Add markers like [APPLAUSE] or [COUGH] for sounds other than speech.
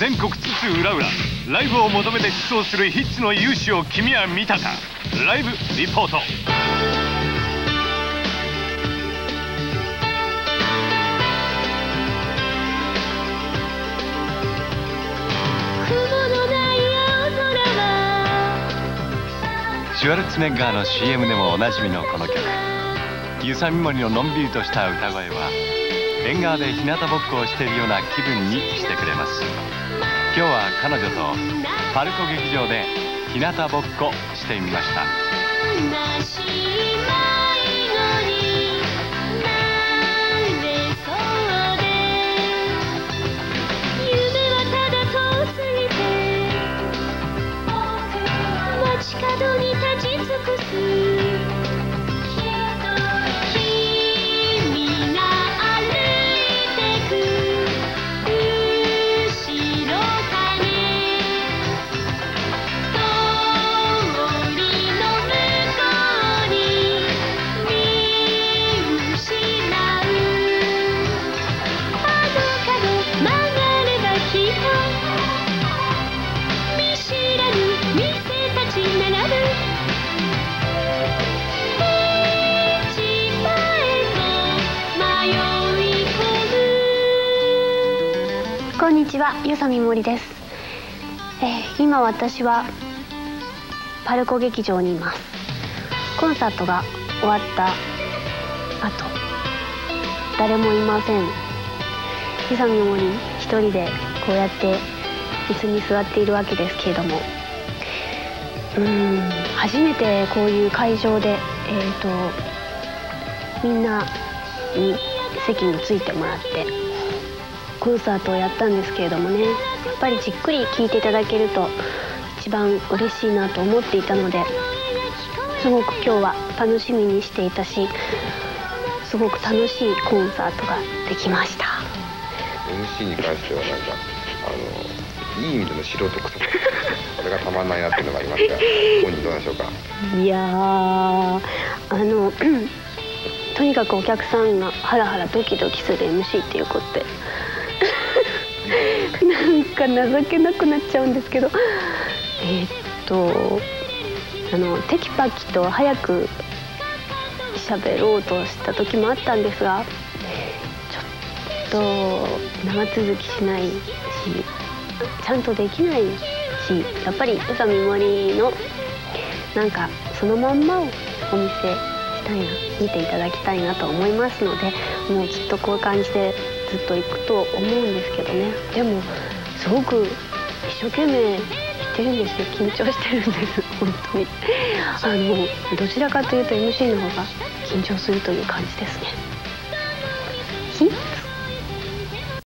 全国津々浦々ライブを求めて出走するヒッツの勇姿を君は見たか。ライブリポート。シュワルツェネッガーの CM でもおなじみのこの曲。遊佐美森ののんびりとした歌声は縁側で日向ぼっこをしているような気分にしてくれます。今日は彼女とパルコ劇場で日向ぼっこしてみました。こんにちは、ゆさみもりです、えー、今私はパルコ劇場にいます。コンサートが終わった後誰もいません。ゆさみもり一人でこうやって椅子に座っているわけですけれども。うーん初めてこういう会場でえっ、ー、とみんなに席についてもらってコンサートをやったんですけれどもねやっぱりじっくり聴いていただけると一番嬉しいなと思っていたのですごく今日は楽しみにしていたしすごく楽しいコンサートができました。MC に関してはなんかあのいい意味での素人臭さ [LAUGHS] これがたまんないなっていうのがありますが本人どうでしょうか？いやあの [CLEARS THROAT] とにかくお客さんがハラハラドキドキする MC っていうことでなんか情けなくなっちゃうんですけど。えー、っとあのテキパキと早く喋ろうとした時もあったんですがちょっと長続きしないしちゃんとできないしやっぱり宇佐美森のなんかそのまんまをお見せしたいな見ていただきたいなと思いますのでもうずっとこういう感じでずっと行くと思うんですけどね。でもすごく一生懸命行ってるんですよ。緊張してるんです。[LAUGHS] 本当に。あのどちらかというと MC の方が緊張するという感じですね。